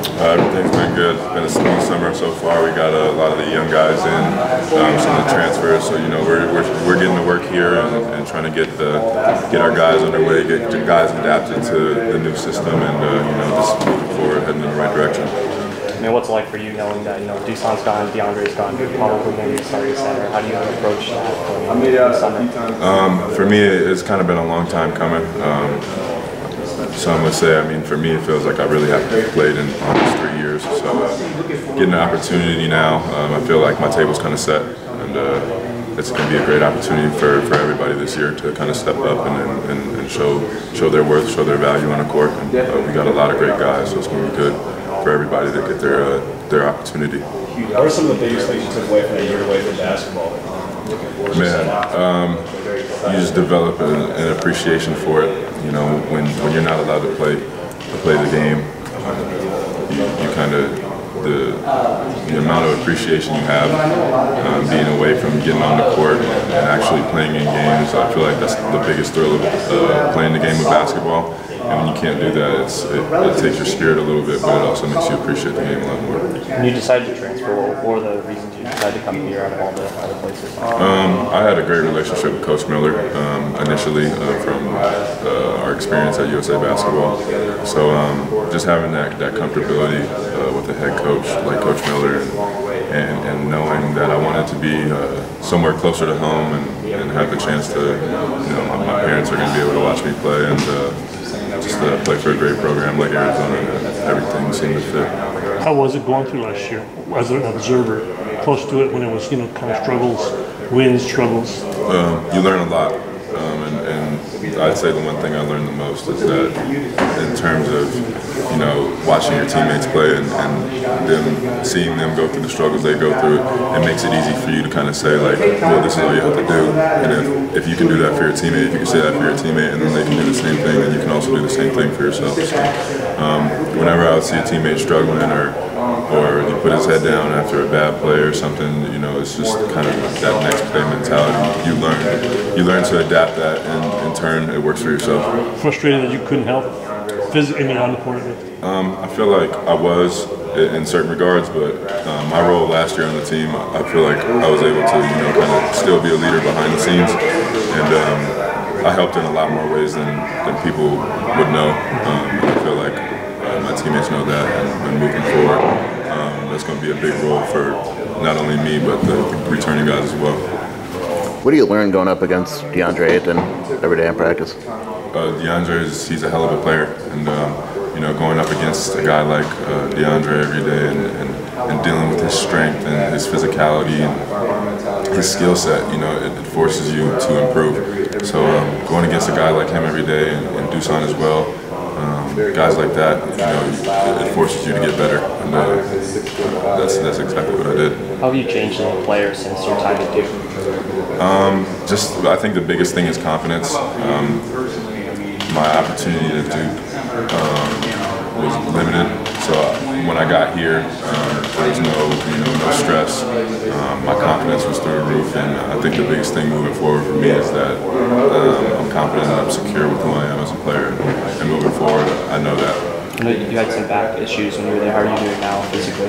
Uh, everything's been good. It's been a smooth summer so far. We got a, lot of the young guys in, um, some of the transfers. So you know we're, we're, we're getting to work here and, and, trying to get the get our guys underway, get guys adapted to the new system, and uh, you know just moving forward, heading in the right direction. I mean, what's it like for you knowing that you know Dusan's gone, DeAndre's gone, probably going to be starting center? How do you approach that going into the summer? Um, for me, it's kind of been a long time coming. Um, some would say, I mean, for me, it feels like I really haven't played in almost three years. So uh, getting an opportunity now, um, I feel like my table's kind of set, and uh, it's going to be a great opportunity for, for everybody this year to kind of step up and, and, and show show their worth, show their value on the court. And, uh, we got a lot of great guys, so it's going to be good for everybody to get their uh, their opportunity. What are some of the biggest things you took away from that year away from basketball? Man, um, you just develop an, an, appreciation for it. You know, when, when you're not allowed to play to play the game, you, you kind of the, the amount of appreciation you have um, being away from getting on the court and actually playing in games. I feel like that's the biggest thrill of uh, playing the game of basketball. And when you can't do that, it, it, takes your spirit a little bit, but it also makes you appreciate the game a lot more. When you decided to transfer, what were the reasons you decided to come here out of all the other places? Um, I had a great relationship with Coach Miller um, initially uh, from uh, our experience at USA Basketball. So um, just having that, that comfortability uh, with a head coach like Coach Miller and, and, and knowing that I wanted to be uh, somewhere closer to home and, and have the chance to, you know, my, my parents are going to be able to watch me play and uh, just uh, play for a great program like Arizona. Everything seemed to fit. How was it going through last year as an observer, close to it when it was, you know, kind of struggles, wins, struggles? Um, you learn a lot. I'd say the one thing I learned the most is that in terms of, you know, watching your teammates play and, and them seeing them go through the struggles they go through, it makes it easy for you to kind of say like, well, this is all you have to do. And if, if you can do that for your teammate, if you can say that for your teammate, and then they can do the same thing, then you can also do the same thing for yourself. So, um, whenever I would see a teammate struggling or or put his head down after a bad play or something, you know, it's just kind of that next play mentality. You learn, you learn to adapt that, and in turn, it works for yourself. Frustrated that you couldn't help physically on the court. Um, I feel like I was in certain regards, but um, my role last year on the team, I feel like I was able to, you know, kind of still be a leader behind the scenes, and um, I helped in a lot more ways than, than people would know. Um, I feel like uh, my teammates know that, and, and moving forward that's going to be a big role for not only me but the returning guys as well. What do you learn going up against DeAndre Ayton every day in practice? Uh, DeAndre is he's a hell of a player, and um, you know going up against a guy like uh, DeAndre every day and, and, and, dealing with his strength and his physicality and his skill set, you know, it, it, forces you to improve. So um, going against a guy like him every day and, and Dusan as well, um, guys like that, you know, it, forces you to get better, and uh, that's that's exactly what I did. How have you changed as a player since your time at Duke? Um, just, I think the biggest thing is confidence. Um, my opportunity at Duke um, was limited, so when I got here, um, there was no, you know, no stress. Um, my confidence was through the roof, and I think the biggest thing moving forward for me is that um, I'm confident and I'm secure with who I am as a player, and moving forward, I know that. I know you had some back issues when you were there. How are you doing now physically?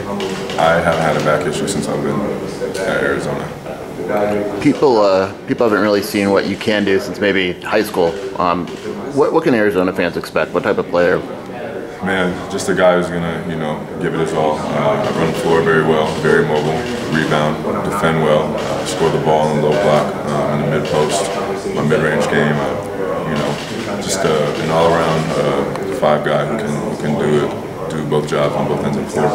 I haven't had a back issue since I've been at Arizona. People, uh, people haven't really seen what you can do since maybe high school. Um, what, what can Arizona fans expect? What type of player Man, just a guy who's gonna, you know, give it his all. Uh, I run the floor very well, very mobile, rebound, defend well, uh, score the ball in the low block, uh, in the mid post. My mid-range game, uh, you know, just uh, an all-around uh, five guy who can who can do it do both jobs on both ends of the floor.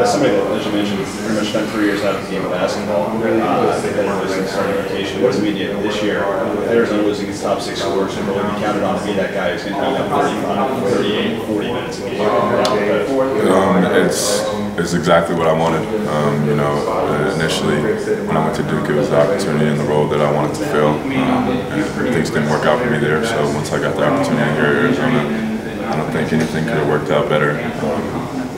As somebody that, as you mentioned, pretty much spent three years out of the game of basketball. Uh, been losing starting rotation. What does it mean this year? Arizona losing its top six scorers and really be counted on to be that guy who's going to have 35, 38, 40 minutes a game. Um, it's it's exactly what I wanted. Um, you know, initially when I went to Duke, it was the opportunity and the role that I wanted to fill. Um, and things didn't work out for me there, so once I got the opportunity here at Arizona, don't think anything could have worked out better um,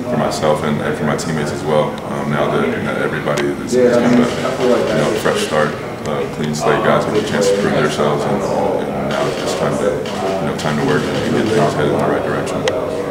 for myself and, and, for my teammates as well. Um, now that, that, everybody is, kind of a you know, fresh start, uh, clean slate, guys have a chance to prove themselves, and, and now it's just time to you know time to work and get things headed in the right direction.